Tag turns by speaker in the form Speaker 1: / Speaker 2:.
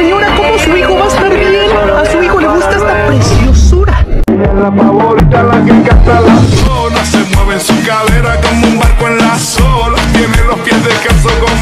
Speaker 1: Señora, ¿cómo su hijo va a estar bien? A su hijo le gusta esta preciosura.
Speaker 2: La favorita, la que canta la zona, se mueve en su cadera como un barco en la sola, tiene los pies descalzos como